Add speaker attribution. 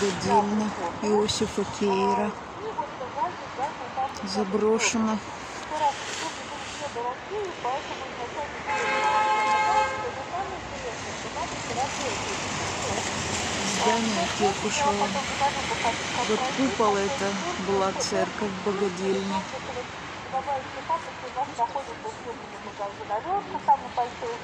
Speaker 1: Богодильня Иосифа Кейра. Заброшена. Здание Кекушева. Вот купол это была церковь Богодильня.
Speaker 2: добавить запасы, если у вас находится условный магазин Алёшка, самый большой